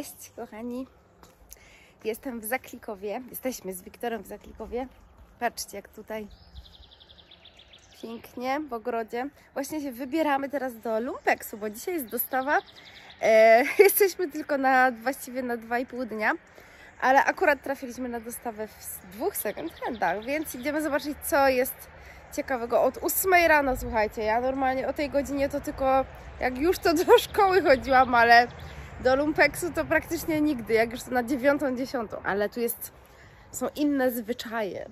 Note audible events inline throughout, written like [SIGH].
Cześć, kochani. Jestem w Zaklikowie. Jesteśmy z Wiktorem w Zaklikowie. Patrzcie, jak tutaj pięknie w ogrodzie. Właśnie się wybieramy teraz do Lumpeksu, bo dzisiaj jest dostawa. E, [LAUGHS] jesteśmy tylko na właściwie na 2,5 dnia, ale akurat trafiliśmy na dostawę w dwóch second handach, więc idziemy zobaczyć, co jest ciekawego. Od 8 rano, słuchajcie, ja normalnie o tej godzinie to tylko jak już to do szkoły chodziłam, ale do lumpeksu to praktycznie nigdy, jak już to na dziewiątą, dziesiątą. Ale tu jest, są inne zwyczaje.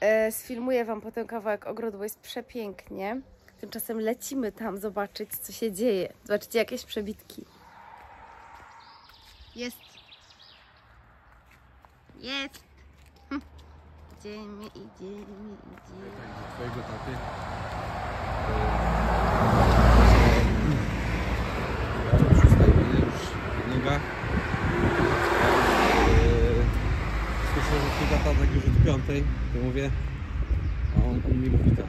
E, sfilmuję Wam potem kawałek ogrodu, bo jest przepięknie. Tymczasem lecimy tam zobaczyć, co się dzieje. Zobaczycie jakieś przebitki. Jest. Jest. Idziemy, idziemy, idziemy. Twojego taty. Ja przystajemy już noga. Słyszę, że twój tata już od piątej, to mówię, a on, on mi mówi tak.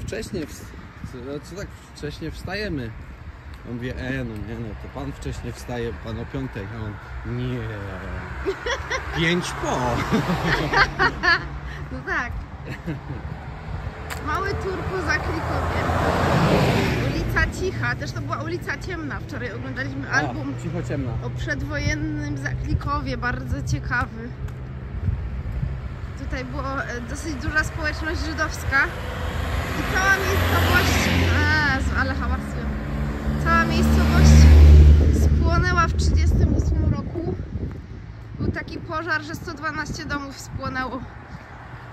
Wcześniej, ws- co, tak wcześnie wstajemy? On mówi, e no nie no, to pan wcześniej wstaje, pan o piątej, a on, nie, pięć po. [LAUGHS] No tak. Mały tur po Zaklikowie. Ulica Cicha, też to była ulica ciemna. Wczoraj oglądaliśmy album A, cicho ciemna. o przedwojennym Zaklikowie, bardzo ciekawy. Tutaj była e, dosyć duża społeczność żydowska i cała miejscowość, a, ale hałasują. Cała miejscowość spłonęła w 1938 roku. Był taki pożar, że 112 domów spłonęło.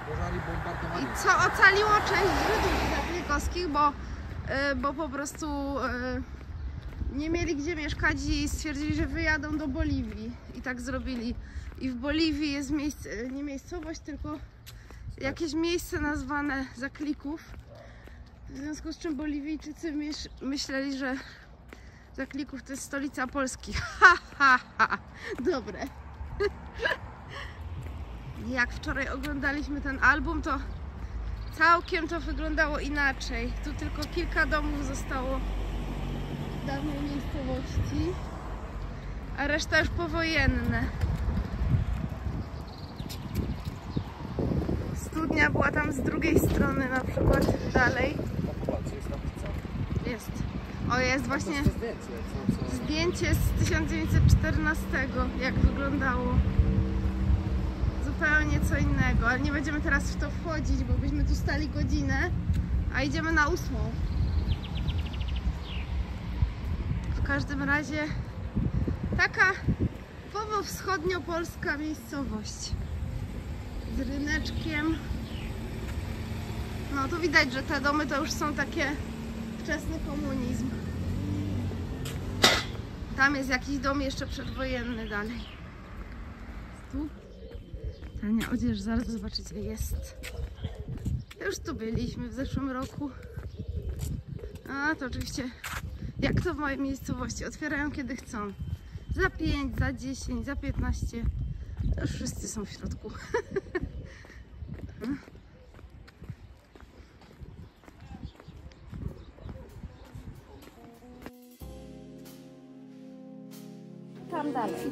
Pożar i bombardowanie. I co ocaliło część Żydów zaklikowskich, bo, bo po prostu y, nie mieli gdzie mieszkać i stwierdzili, że wyjadą do Boliwii. I tak zrobili. I w Boliwii jest miejsce, nie miejscowość, tylko jakieś miejsce nazwane Zaklików. W związku z czym Boliwijczycy myśl, myśleli, że Zaklików to jest stolica Polski. [LAUGHS] Ha, ha, ha. Dobre. [LAUGHS] Jak wczoraj oglądaliśmy ten album, to całkiem to wyglądało inaczej. Tu tylko kilka domów zostało w dawnej miejscowości, a reszta już powojenne. Studnia była tam z drugiej strony, na przykład dalej. Jest. O, jest właśnie zdjęcie z 1914, jak wyglądało. Zupełnie co innego, ale nie będziemy teraz w to wchodzić, bo byśmy tu stali godzinę, a idziemy na ósmą. W każdym razie taka południowo-wschodnio-polska miejscowość z ryneczkiem. No tu widać, że te domy to już są takie wczesny komunizm. Tam jest jakiś dom jeszcze przedwojenny dalej. Tu tania odzież, zaraz zobaczycie, jest. Już tu byliśmy w zeszłym roku. A to oczywiście, jak to w mojej miejscowości, otwierają kiedy chcą. Za 5, za 10, za 15. To już wszyscy są w środku. Tam dalej.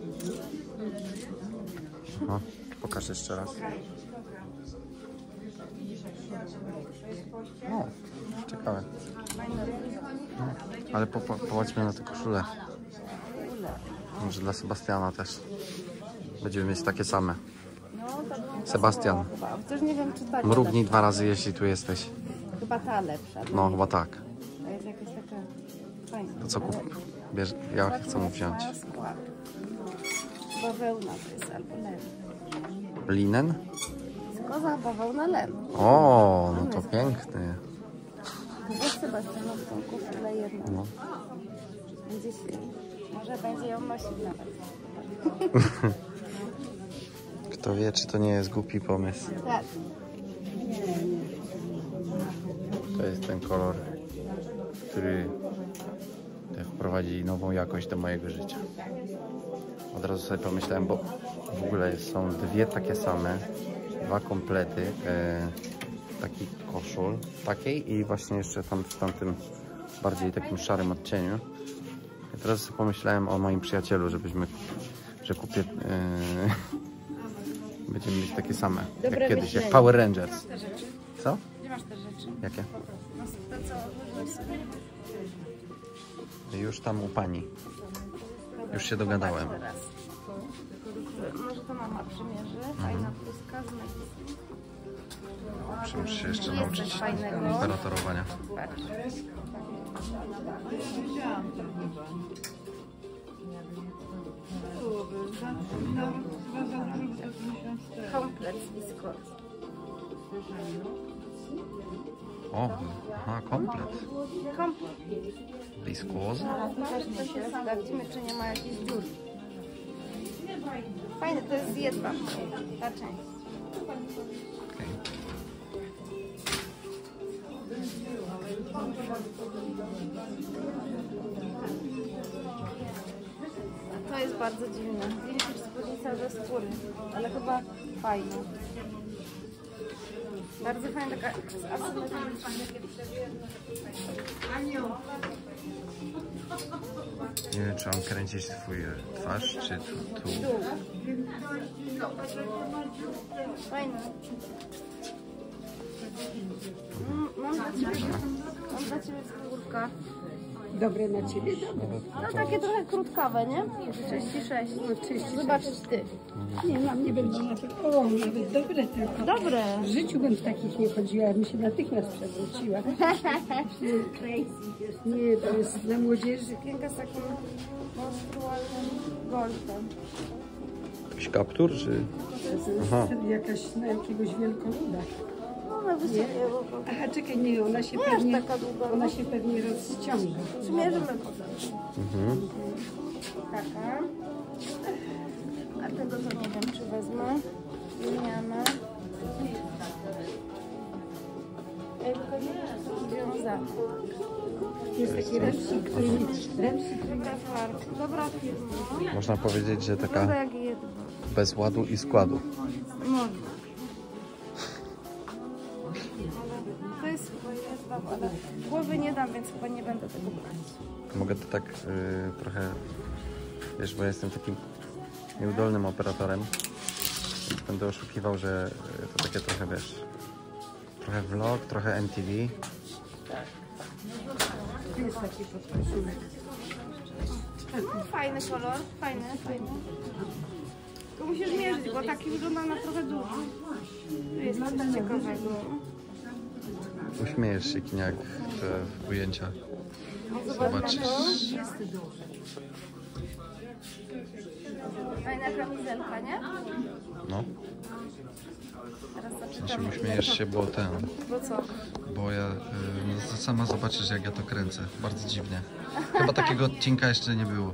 O, pokaż jeszcze raz. O, ciekawe. No, ale po, po, popatrzmy na tę koszulę. Może dla Sebastiana też. Będziemy mieć takie same. No, Sebastian. Chociaż nie wiem, czy ta Mrugnij dwa razy, jeśli tu jesteś. Chyba ta lepsza. No, chyba tak. To jest jakaś taka fajna. To co kup? Bierz, ja chcę mu wziąć. Bawełna to jest albo len. Linen? Koza, bawełna, len. O, no to piękny. Jest Sebastian w tą koszulę jedną. No. Będzie się, może będzie ją nosić nawet. [LAUGHS] Kto wie, czy to nie jest głupi pomysł. Tak. To jest ten kolor, który wprowadzi nową jakość do mojego życia. Od razu sobie pomyślałem, bo w ogóle są dwie takie same, dwa komplety e, takich koszul, takiej i właśnie jeszcze tam w tamtym bardziej takim szarym odcieniu. I teraz sobie pomyślałem o moim przyjacielu, żebyśmy, że kupię, e, [LAUGHS] będziemy mieć takie same, Dobre jak kiedyś, jak Power Rangers. Te rzeczy. Co? Gdzie masz te rzeczy? Jakie? No to co? Już tam u pani. Już się dogadałem. Może to mama przymierzy. Mhm. Fajna bluzka z napisem. Muszę się jeszcze nauczyć operatorowania. Patrz. Komplet z. O, aha, komplet. Komplet. Się sprawdzimy, czy nie ma jakichś dziur. Fajne, to jest jedna. Ta część. Okej. To jest bardzo dziwne. Widzisz spódnica ze skóry, ale chyba fajne. Bardzo fajna taka. Nie wiem, czy mam kręcić twój e, twarz, czy tu. tu. Fajne. Mm, Mam dla ciebie, mam dla ciebie skórka. Dobre na ciebie, dobre. No takie trochę krótkawe, nie? 36. No, 36. Zobaczysz ty. Nie, mam nie będzie na to. O, nawet dobre tylko. Dobre. W życiu bym w takich nie chodziła, bym się natychmiast przewróciła. [LAUGHS] Nie, to jest dla młodzieży. Piękna z takim monstrualnym golfem. Jakiś kaptur, czy... To Aha. jest jakaś na jakiegoś wielkoluda. No na wysokie. Aha, czekaj, nie, ona się Nie pewnie, taka długa. ona się pewnie rozciąga. Przymierzymy potem. Mhm. Taka. A tego to nie wiem, czy wezmę. Związane. Jest taki ręcznik, który ręcznik, Dobra firma. Można powiedzieć, że taka bez ładu i składu. Można. Ale głowy nie dam, więc chyba nie będę tego brać. Mogę to tak y, trochę... Wiesz, bo ja jestem takim nieudolnym operatorem. Będę oszukiwał, że y, to takie trochę, wiesz... Trochę vlog, trochę MTV. jest taki podkoszulek. No, fajny kolor, fajny, fajny. To musisz mierzyć, bo taki wygląda na trochę duży. Tu jest coś ciekawego. Uśmiejesz się, Kiniak, te ujęcia. No, Zobacz Zobaczysz. Fajna kamizelka, nie? No, Teraz w sensie uśmiejesz się, bo ten... Bo co? Bo ja y, no, sama zobaczysz, jak ja to kręcę. Bardzo dziwnie. Chyba takiego odcinka jeszcze nie było.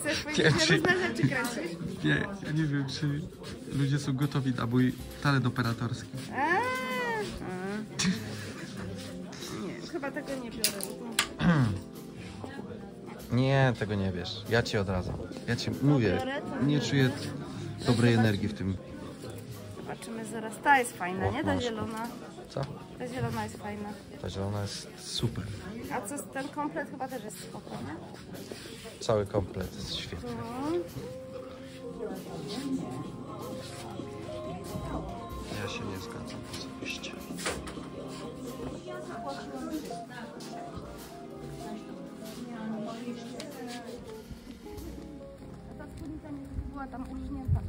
Chcesz powiedzieć, że różne rzeczy kręcisz? Nie, ja nie wiem, czy ludzie są gotowi na mój talent operatorski. A. chyba tego nie biorę. [CLEARS THROAT] Nie, tego nie wiesz. Ja ci odradzam. Ja ci mówię, nie czuję dobrej energii w tym. Zobaczymy zaraz. Ta jest fajna, nie? Ta zielona. Co? Ta zielona jest fajna. Ta zielona jest super. A co, ten komplet chyba też jest spoko, nie? Cały komplet jest świetny. Mhm. Ja się nie zgadzam osobiście. A ta spódnica nie była tam urżnięta.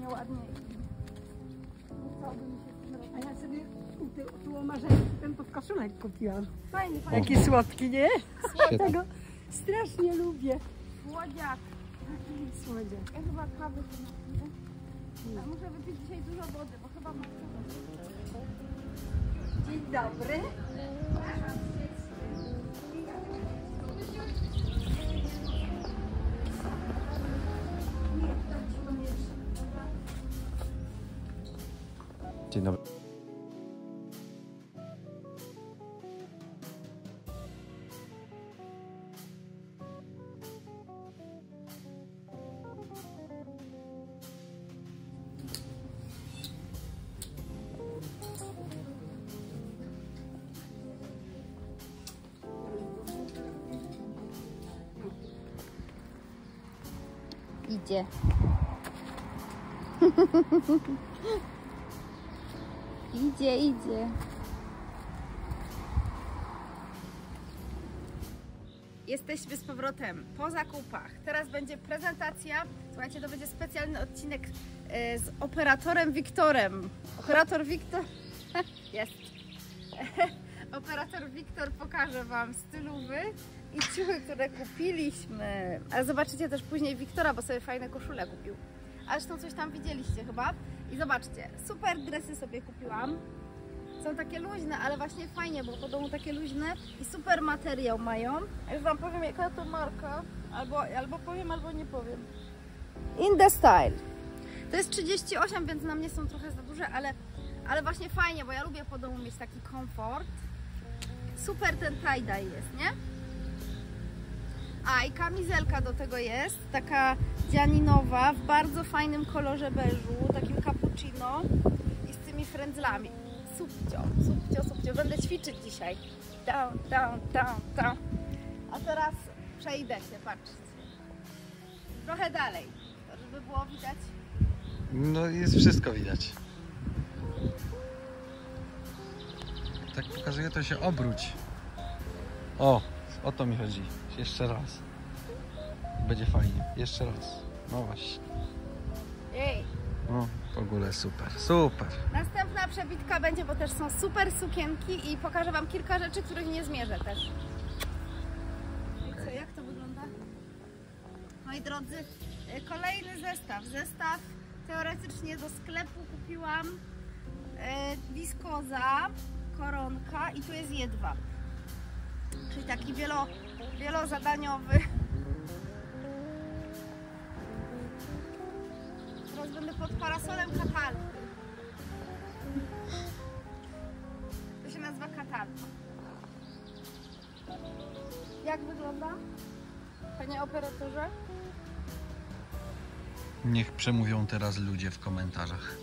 Nieładnie. Nie chciałabym się. A ja sobie tu o Marzeń ten podkoszulek kupiłam. Fajnie, fajnie. Jaki słodki, nie? Tego strasznie lubię. Słodziak. Słodziak. Ja chyba kawy tu napiję. Ale muszę wypić dzisiaj dużo wody, bo chyba mam Dzień dobry. Dzień dobry. Idzie. [LAUGHS] idzie, idzie. Jesteśmy z powrotem po zakupach. Teraz będzie prezentacja. Słuchajcie, to będzie specjalny odcinek e, z operatorem Wiktorem. Operator Wiktor [LAUGHS] jest. [LAUGHS] Operator Wiktor pokaże Wam stylowy i ciuchy, które kupiliśmy. Ale zobaczycie też później Wiktora, bo sobie fajne koszule kupił. A zresztą coś tam widzieliście chyba. I zobaczcie, super dresy sobie kupiłam. Są takie luźne, ale właśnie fajnie, bo po domu takie luźne i super materiał mają. A Już Wam powiem, jaka to marka. Albo, albo powiem, albo nie powiem. In the style. To jest 38, więc na mnie są trochę za duże, ale, ale właśnie fajnie, bo ja lubię po domu mieć taki komfort. Super ten tie-dye jest, nie? A i kamizelka do tego jest, taka dzianinowa, w bardzo fajnym kolorze beżu, takim cappuccino i z tymi frędzlami. Subcio, subcio, subcio. Będę ćwiczyć dzisiaj. Down, down, down, down. A teraz przejdę się, patrzcie. Trochę dalej, żeby było widać. No jest wszystko widać. Tak pokazuje to się obróć. O, o to mi chodzi. Jeszcze raz. Będzie fajnie. Jeszcze raz. No właśnie. Jej. No, w ogóle super. Super. Następna przebitka będzie, bo też są super sukienki i pokażę Wam kilka rzeczy, których nie zmierzę też. Co, jak to wygląda? Moi drodzy, y, kolejny zestaw. Zestaw teoretycznie do sklepu kupiłam y, wiskoza, koronka i tu jest jedwab. Czyli taki wielo, wielozadaniowy. Teraz będę pod parasolem katalki. To się nazywa katalka. Jak wygląda? Panie operatorze? Niech przemówią teraz ludzie w komentarzach.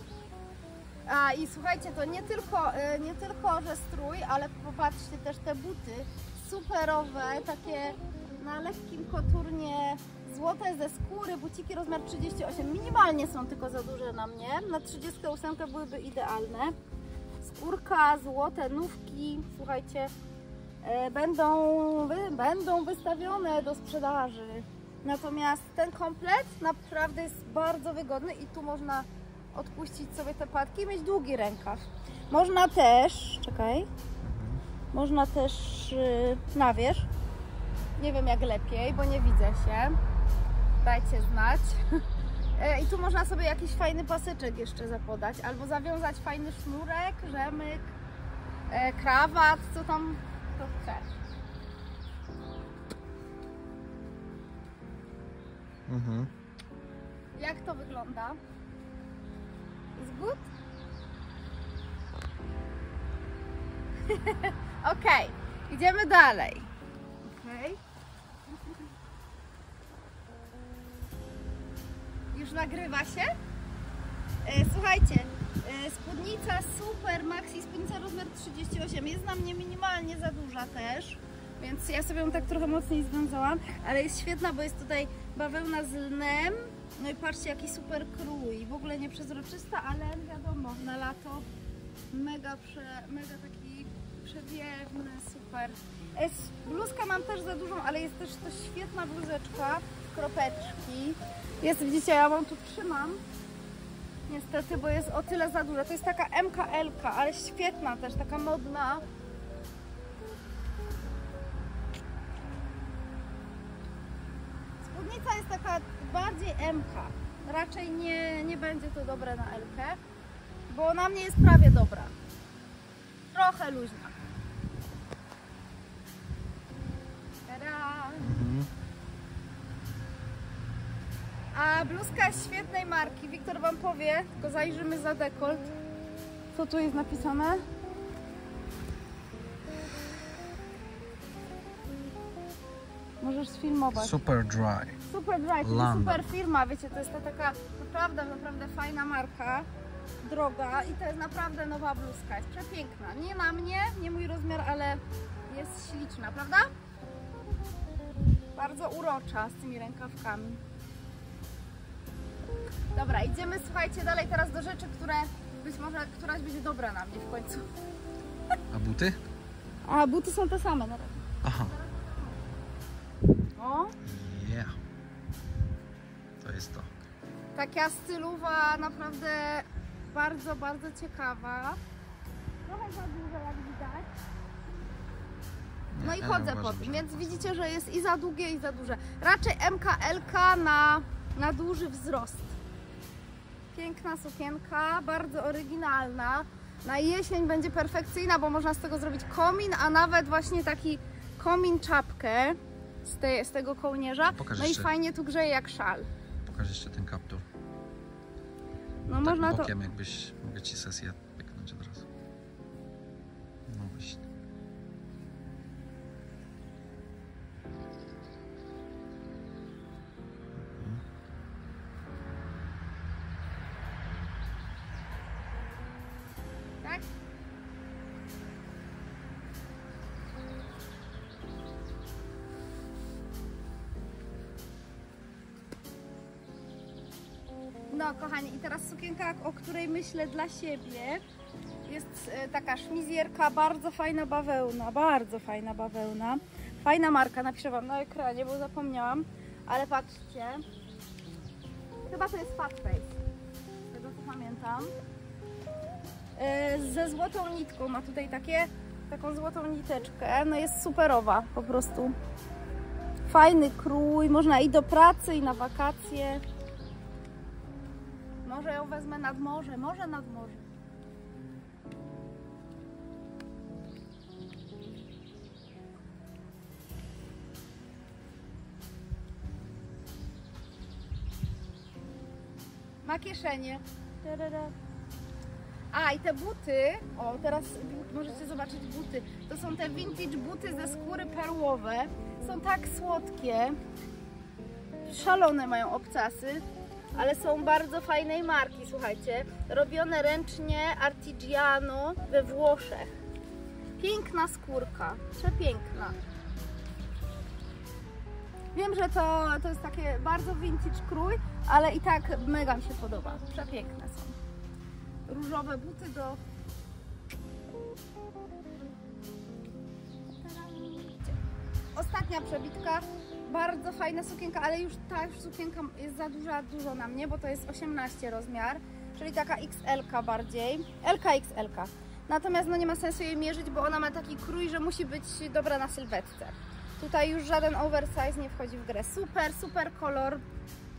A i słuchajcie, to nie tylko, y, nie tylko, że strój, ale popatrzcie też te buty superowe, takie na lekkim koturnie, złote ze skóry, buciki rozmiar 38. Minimalnie są tylko za duże na mnie. Na 38 byłyby idealne. Skórka, złote nówki, słuchajcie, e, będą, wy, będą wystawione do sprzedaży. Natomiast ten komplet naprawdę jest bardzo wygodny i tu można odpuścić sobie te płatki i mieć długi rękaw. Można też, czekaj, można też yy, na wierzch. Nie wiem jak lepiej, bo nie widzę się. Dajcie znać. [LAUGHS] E, I tu można sobie jakiś fajny pasyczek jeszcze zapodać, albo zawiązać fajny sznurek, rzemyk, e, krawat, co tam kto chce. Mhm. Jak to wygląda? Is good? [LAUGHS] Okej, idziemy dalej. Już nagrywa się? E, słuchajcie, e, spódnica super maxi, spódnica rozmiar 38 jest na mnie minimalnie za duża też. Więc ja sobie ją tak trochę mocniej związałam, ale jest świetna, bo jest tutaj bawełna z lnem. No i patrzcie, jaki super krój. W ogóle nie przezroczysta, ale wiadomo, na lato mega, prze, mega taki przewiewny, super. Jest, bluzkę mam też za dużą, ale jest też to świetna bluzeczka, kropeczki. Jest, widzicie, ja wam tu trzymam. Niestety, bo jest o tyle za duża. To jest taka MKL, ale świetna też, taka modna. Spódnica jest taka bardziej MK. Raczej nie, nie będzie to dobre na LK, bo na mnie jest prawie dobra. Trochę luźna. A bluzka świetnej marki. Wiktor Wam powie, tylko zajrzymy za dekolt. Co tu jest napisane? Możesz sfilmować. Super dry. Super Dry, jest London. super firma, wiecie, to jest ta taka naprawdę, naprawdę fajna marka, droga i to jest naprawdę nowa bluzka, jest przepiękna. Nie na mnie, nie mój rozmiar, ale jest śliczna, prawda? Bardzo urocza z tymi rękawkami. Dobra, idziemy, słuchajcie, dalej teraz do rzeczy, które być może któraś będzie dobra na mnie w końcu. A buty? A buty są te same na razie. Aha. O, Yeah. To jest to. Taka stylowa, naprawdę bardzo, bardzo ciekawa. Trochę za duża, jak widać. No i chodzę po tym, więc widzicie, że jest i za długie, i za duże. Raczej MKLK na, na duży wzrost. Piękna sukienka, bardzo oryginalna. Na jesień będzie perfekcyjna, bo można z tego zrobić komin, a nawet właśnie taki komin czapkę z, te, z tego kołnierza. Pokaż No i jeszcze. fajnie tu grzeje jak szal. Pokaż jeszcze ten kaptur. No tak można to. bokiem jakbyś, mogę ci sesję której myślę dla siebie. Jest e, taka szmizjerka, bardzo fajna bawełna, bardzo fajna bawełna. Fajna marka, napiszę Wam na ekranie, bo zapomniałam. Ale patrzcie. Chyba to jest Fat Face, z tego co pamiętam. E, ze złotą nitką. Ma tutaj takie, taką złotą niteczkę. No jest superowa po prostu. Fajny krój, można i do pracy, i na wakacje. Może ją wezmę nad morze, może nad morze. Ma kieszenie. A i te buty, o teraz możecie zobaczyć buty. To są te vintage buty ze skóry perłowe. Są tak słodkie. Szalone mają obcasy, ale są bardzo fajnej marki, słuchajcie. Robione ręcznie Artigiano we Włoszech. Piękna skórka, przepiękna. Wiem, że to, to jest takie bardzo vintage krój, ale i tak mega mi się podoba. Przepiękne są różowe buty do. Ostatnia przebitka. Bardzo fajna sukienka, ale już ta już sukienka jest za duża, dużo na mnie, bo to jest 18 rozmiar, czyli taka XL bardziej. LK XL. Natomiast no nie ma sensu jej mierzyć, bo ona ma taki krój, że musi być dobra na sylwetce. Tutaj już żaden oversize nie wchodzi w grę. Super, super kolor,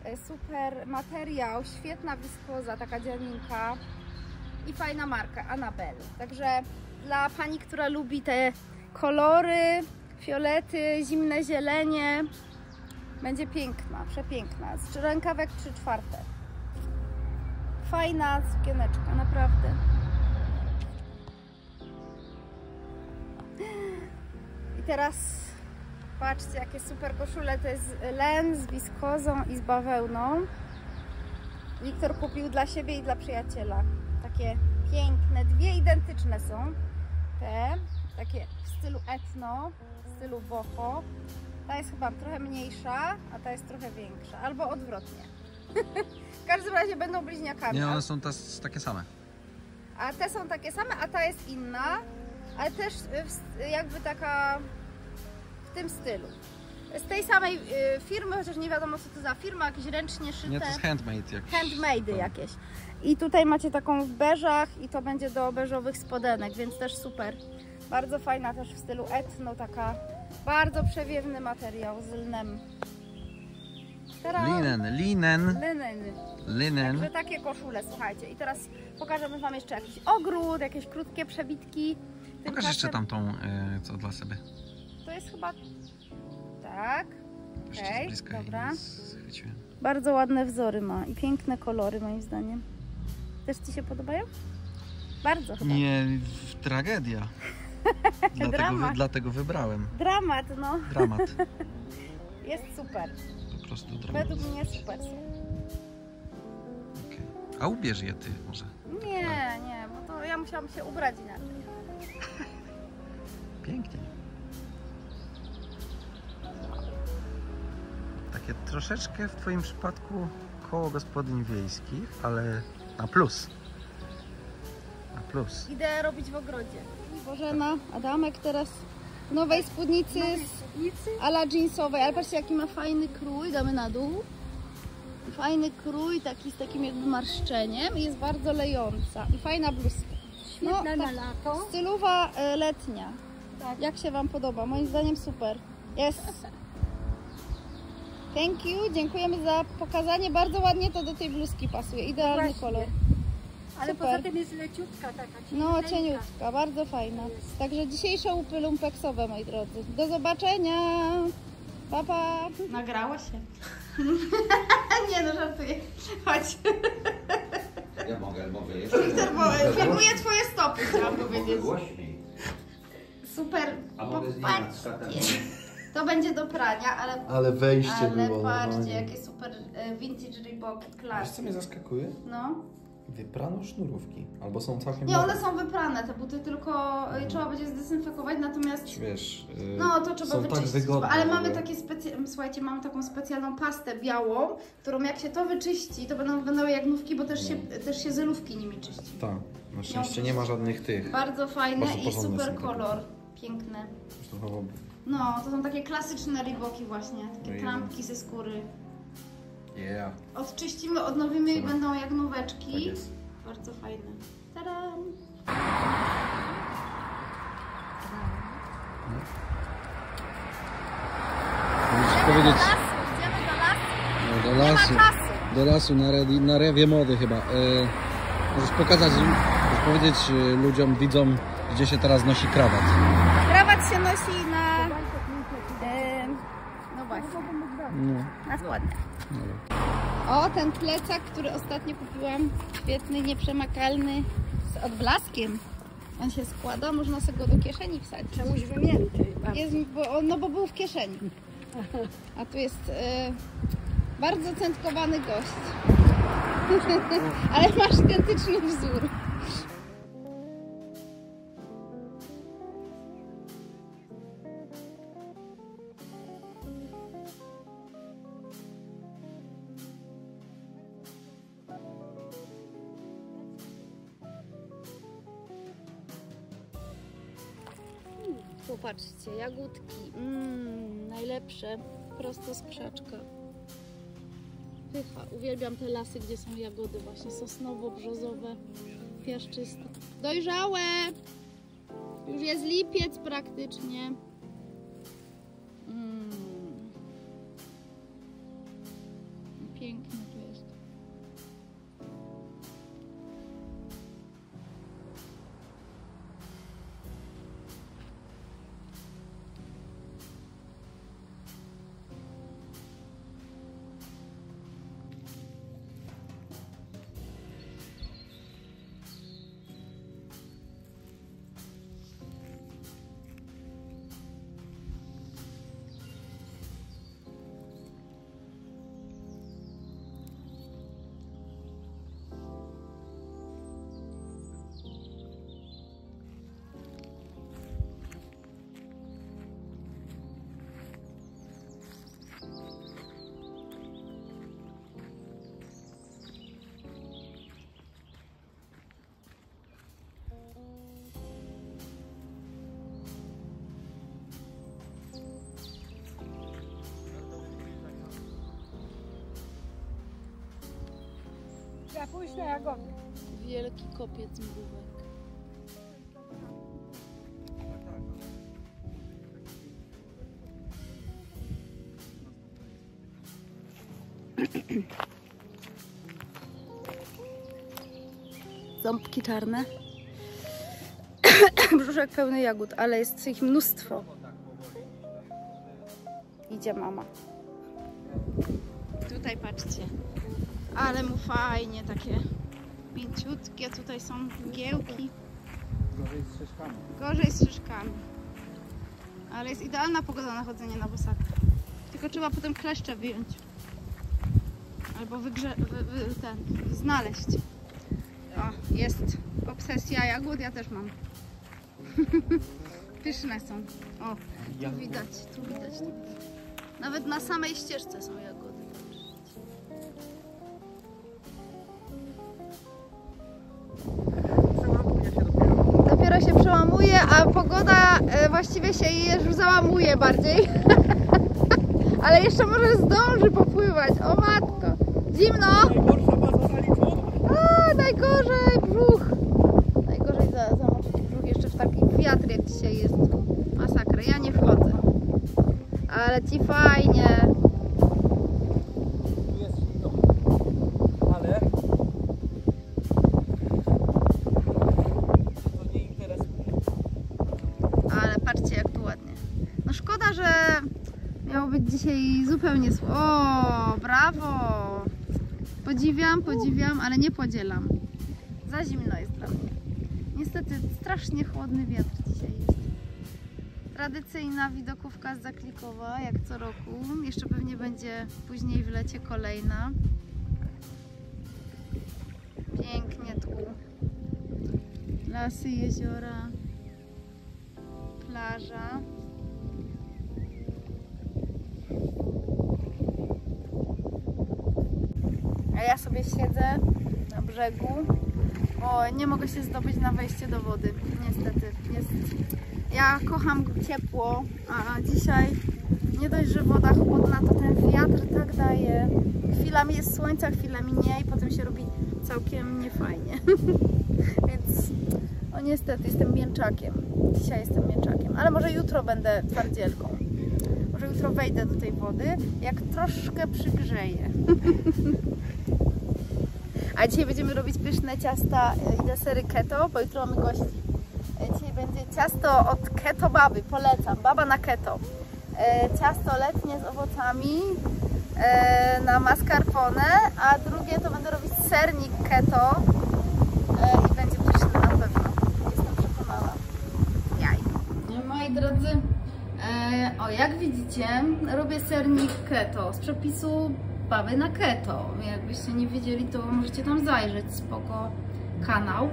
e, super materiał, świetna wiskoza, taka dzianinka i fajna marka, Annabelle. Także dla pani, która lubi te kolory, fiolety, zimne zielenie, będzie piękna, przepiękna. Z rękawek 3 czwarte. Fajna sukieneczka, naprawdę. I teraz patrzcie, jakie super koszule. To jest len z wiskozą i z bawełną. Wiktor kupił dla siebie i dla przyjaciela. Takie piękne, dwie identyczne są. Te, takie w stylu etno, stylu boho. Ta jest chyba trochę mniejsza, a ta jest trochę większa. Albo odwrotnie. [LAUGHS] w każdym razie będą bliźniakami. Nie, one są tas, takie same. a te są takie same, a ta jest inna, ale też jakby taka w tym stylu. Z tej samej y, firmy, chociaż nie wiadomo co to za firma, jakieś ręcznie szyte, Nie, to jest handmade jakiś. handmade Tak. jakieś. I tutaj macie taką w beżach i to będzie do beżowych spodenek, więc też super. Bardzo fajna też w stylu etno, taka bardzo przewiewny materiał z lnem. Teraz Linen, linen, Linen. linen. Także takie koszule, słuchajcie. I teraz pokażemy Wam jeszcze jakiś ogród, jakieś krótkie przebitki. Pokaż jeszcze tamtą, e, co dla siebie. To jest chyba... Tak. Okej, bliska dobra. Bardzo ładne wzory ma i piękne kolory moim zdaniem. Też Ci się podobają? Bardzo chyba. Nie, tragedia. Dlatego, Dramat. wy, dlatego wybrałem. Dramat, no. Dramat. [LAUGHS] Jest super. Po prostu dramat. Według mnie super są. Okej. A ubierz je ty może. Nie, nie, bo to ja musiałam się ubrać inaczej. [LAUGHS] Pięknie. Takie troszeczkę w Twoim przypadku koło gospodyń wiejskich, ale na plus. Na plus. Idę robić w ogrodzie. Bożena, Adamek teraz w nowej spódnicy z ala jeansowej, ale patrzcie jaki ma fajny krój, damy na dół. Fajny krój, taki z takim jakby marszczeniem i jest bardzo lejąca. I fajna bluzka. No, na lato. Stylowa e, letnia. Tak. Jak się Wam podoba? Moim zdaniem super. Jest. Thank you, dziękujemy za pokazanie. Bardzo ładnie to do tej bluzki pasuje. Idealny Właśnie. kolor. Ale Super. poza tym jest leciutka taka. No, cieniutka. bardzo fajna. Także dzisiejsze łupy lumpeksowe, moi drodzy. Do zobaczenia. Pa, pa. Nagrało się. [LAUGHS] Nie no, żartuję. Chodź. Ja mogę, mogę jeszcze. Wiktor, [LAUGHS] bo filmuję twoje stopy, chciałam powiedzieć. Głośniej. Super. A mogę Popatrzcie. [LAUGHS] To będzie do prania, ale, Ale wejście ale było patrzcie, normalnie. jakie super e, vintage Reeboki, Wiesz co mnie zaskakuje? No. Wyprano sznurówki. Albo są całkiem Nie, nowe. one są wyprane, te buty, tylko e, trzeba będzie zdezynfekować, natomiast Wiesz, yy, No, to trzeba są wyczyścić. tak wygodne. ale mamy takie specjalne, słuchajcie, mamy taką specjalną pastę białą, którą jak się to wyczyści, to będą wyglądały jak nówki, bo też się, też się zelówki nimi czyści. Tak, na szczęście nie ma żadnych tych. Bardzo fajne Bardzo i super kolor. Piękne. No, to są takie klasyczne Reeboki właśnie, No takie i- trampki ze skóry. Yeah, Odczyścimy, odnowimy i będą jak tak nóweczki. jest. Bardzo fajne. Tadam! Musisz powiedzieć Idziemy do lasu. no, do lasu. Do lasu na, redi, na rewie mody chyba. E, możesz pokazać, możesz powiedzieć e, ludziom, widzom, gdzie się teraz nosi krawat. Krawat się nosi na... em, no właśnie. No. Na spodnie. O, ten plecak, który ostatnio kupiłam, świetny, nieprzemakalny, z odblaskiem. On się składa, można sobie go do kieszeni wsadzić. Czemuś wymięty. bardzo. Jest, bo, no bo był w kieszeni. A tu jest e, bardzo centkowany gość. [LAUGHS] Ale masz identyczny wzór. Uwielbiam te lasy, gdzie są jagody właśnie sosnowo-brzozowe, piaszczyste. Dojrzałe! Już jest lipiec praktycznie. Mm. Pięknie na jagody. Wielki kopiec mrówek. Ząbki czarne. [COUGHS] brzuszek pełny jagód, ale jest ich mnóstwo. Idzie mama. Ale mu fajnie takie mięciutkie. Tutaj są giełki. Gorzej z szyszkami. Gorzej z szyszkami. Ale jest idealna pogoda na chodzenie na bosaka. Tylko trzeba potem kleszcze wyjąć. Albo wygrze... Wy, wy, ten, znaleźć. O, jest obsesja jagód, ja też mam. [LAUGHS] Pyszne są. O, tu widać, tu widać. Nawet na samej ścieżce są jagody. A pogoda e, właściwie się już załamuje bardziej. [LAUGHS] Ale jeszcze może zdąży popływać. O matko. Zimno. A, najgorzej brzuch. Najgorzej za, zamoczyć brzuch jeszcze w taki wiatr jak dzisiaj jest. Masakra. Ja nie wchodzę. Ale ci fajnie. Tu jest zimno. Ale... To nie interesuje. Ale patrzcie jak tu ładnie. No szkoda, że miało być dzisiaj zupełnie. O, brawo! Podziwiam, podziwiam, ale nie podzielam. Za zimno jest dla mnie. Niestety strasznie chłodny wiatr dzisiaj jest. Tradycyjna widokówka z Zaklikowa, jak co roku. Jeszcze pewnie będzie później w lecie kolejna. Pięknie tu. Lasy, jeziora, plaża. A ja sobie siedzę na brzegu, bo nie mogę się zdobyć na wejście do wody. Niestety. Jest... Ja kocham ciepło, a dzisiaj nie dość, że woda chłodna, to ten wiatr tak daje. Chwilami jest słońca, chwilami nie i potem się robi całkiem niefajnie. [LAUGHS] Więc no niestety jestem mięczakiem. Dzisiaj jestem mięczakiem, ale może jutro będę twardzielką. Może jutro wejdę do tej wody, jak troszkę przygrzeje. [LAUGHS] A dzisiaj będziemy robić pyszne ciasta e, i desery keto, bo jutro mamy gości. E, Dzisiaj będzie ciasto od keto baby, polecam, baba na keto. E, Ciasto letnie z owocami na mascarpone, a drugie to będę robić sernik keto i będzie pyszny na pewno. Jestem przekonana. Jaj. Moi drodzy, o jak widzicie, robię sernik keto z przepisu baby na keto. Jakbyście nie wiedzieli, to możecie tam zajrzeć, spoko kanał.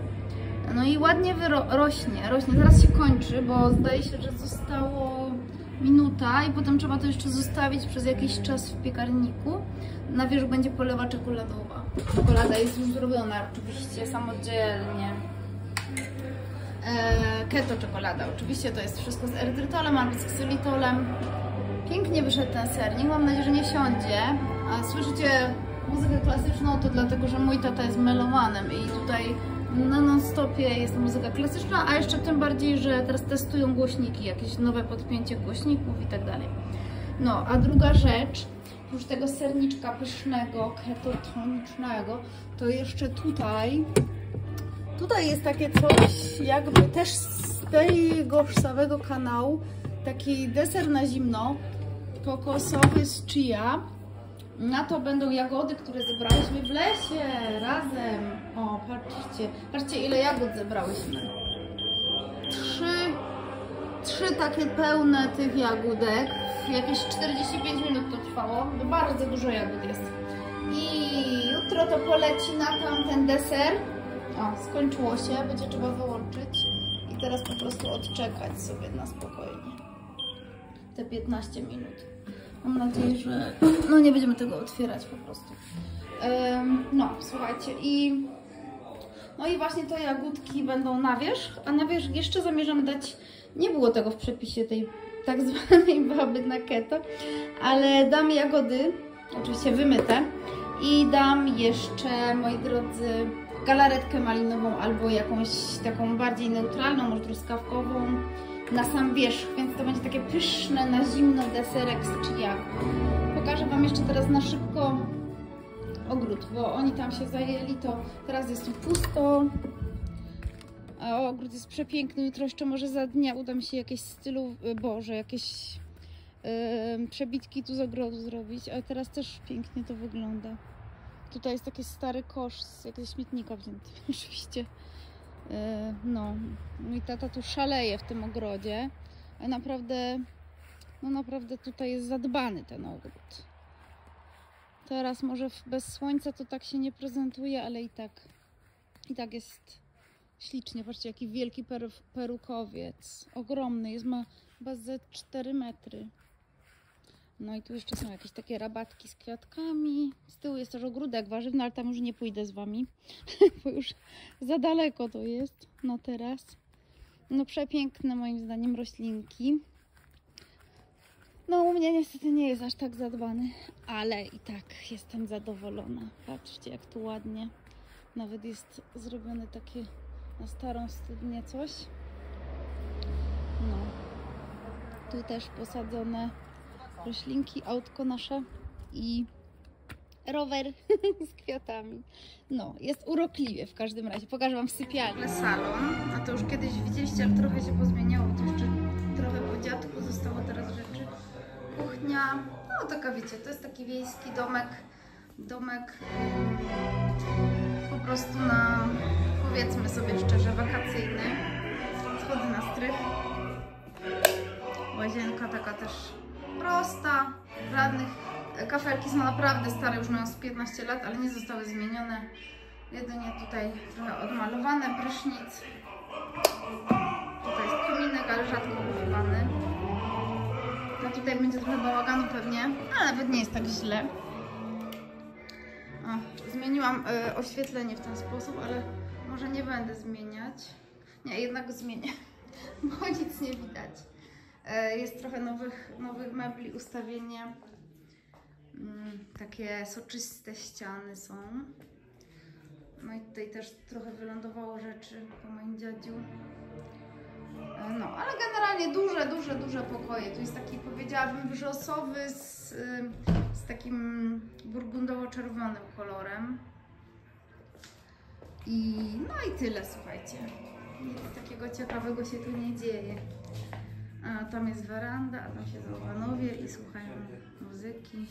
No i ładnie rośnie, rośnie. Teraz się kończy, bo zdaje się, że zostało minuta i potem trzeba to jeszcze zostawić przez jakiś czas w piekarniku. Na wierzch będzie polewa czekoladowa. Czekolada jest już zrobiona oczywiście samodzielnie. Eee, keto czekolada. Oczywiście to jest wszystko z erytrytolem albo z ksylitolem. Pięknie wyszedł ten sernik. Mam nadzieję, że nie siądzie. A słyszycie muzykę klasyczną, to dlatego, że mój tata jest melomanem i tutaj na non-stopie jest muzyka klasyczna, a jeszcze tym bardziej, że teraz testują głośniki, jakieś nowe podpięcie głośników i tak dalej. No, a druga rzecz, oprócz tego serniczka pysznego, ketotonicznego, to jeszcze tutaj Tutaj jest takie coś, jakby też z tego samego kanału, taki deser na zimno, kokosowy z chia. Na to będą jagody, które zebrałyśmy w lesie razem. O, patrzcie, patrzcie ile jagód zebrałyśmy. Trzy, trzy takie pełne tych jagódek. Jakieś 45 minut to trwało, bo bardzo dużo jagód jest. I jutro to poleci na tamten deser. O, skończyło się, będzie trzeba wyłączyć i teraz po prostu odczekać sobie na spokojnie. Te 15 minut. Mam nadzieję, że no nie będziemy tego otwierać po prostu. No, słuchajcie i no i właśnie te jagódki będą na wierzch, a na wierzch jeszcze zamierzam dać, nie było tego w przepisie tej tak zwanej [LAUGHS] baby na keto, ale dam jagody, oczywiście wymyte i dam jeszcze, moi drodzy, galaretkę malinową albo jakąś taką bardziej neutralną, może truskawkową na sam wierzch, więc to będzie takie pyszne na zimno deserek z chia. Pokażę Wam jeszcze teraz na szybko ogród, bo oni tam się zajęli, to teraz jest tu pusto. A ogród jest przepiękny. Jutro jeszcze może za dnia uda mi się jakieś stylu, e, Boże, jakieś e, przebitki tu z ogrodu zrobić. Ale teraz też pięknie to wygląda. Tutaj jest taki stary kosz z jakiegoś śmietnika wzięty, [LAUGHS] oczywiście. E, no, mój tata tu szaleje w tym ogrodzie. A naprawdę, no naprawdę tutaj jest zadbany ten ogród. Teraz może bez słońca to tak się nie prezentuje, ale i tak, i tak jest ślicznie. Patrzcie, jaki wielki per, perukowiec. Ogromny, jest, ma chyba ze 4 metry. No i tu jeszcze są jakieś takie rabatki z kwiatkami. Z tyłu jest też ogródek warzywny, ale tam już nie pójdę z wami, [LAUGHS] bo już za daleko to jest na teraz. No przepiękne moim zdaniem roślinki. No u mnie niestety nie jest aż tak zadbany, ale i tak jestem zadowolona. Patrzcie jak tu ładnie. Nawet jest zrobione takie na starą studnię coś. No. Tu też posadzone roślinki, autko nasze i rower [LAUGHS] z kwiatami. No, jest urokliwie w każdym razie. Pokażę Wam sypialnię. Salon, a to już kiedyś widzieliście, ale trochę się pozmieniało. To jeszcze trochę po dziadku zostało teraz rzeczy. Kuchnia, no taka wiecie, to jest taki wiejski domek, domek po prostu na, powiedzmy sobie szczerze, wakacyjny. Schody na strych. Łazienka taka też prosta, żadnych kafelki są naprawdę stare, już mają z 15 lat, ale nie zostały zmienione. Jedynie tutaj trochę odmalowane, prysznic. Tutaj jest kominek, ale rzadko używany. No tutaj będzie trochę bałaganu pewnie, ale nawet nie jest tak źle. O, zmieniłam e, oświetlenie w ten sposób, ale może nie będę zmieniać. Nie, jednak zmienię, [LAUGHS] bo nic nie widać. E, Jest trochę nowych, nowych mebli, ustawienie. Mm, Takie soczyste ściany są. No i tutaj też trochę wylądowało rzeczy po moim dziadziu. E, No, ale generalnie duże, duże, duże pokoje. Tu jest taki, powiedziałabym, brzosowy z, z takim burgundowo-czerwonym kolorem. I no i tyle, słuchajcie. Nic takiego ciekawego się tu nie dzieje. A tam jest weranda, a tam siedzą panowie i słuchają muzyki.